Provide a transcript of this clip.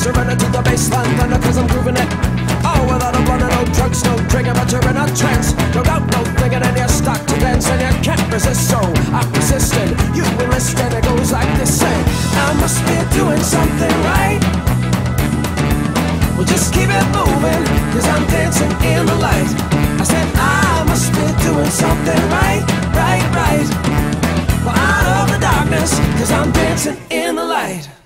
Surrender to the baseline thunder cause I'm grooving it. Oh, without a blunder, no drugs, no drinking But you're in a trance, no doubt, no thinking And you're stuck to dance and you can't resist. So I persisted, you enlisted It goes like this, say I must be doing something right. Well, just keep it moving Cause I'm dancing in the light. I said I must be doing something right, right, right. Well, out of the darkness, cause I'm dancing in the light.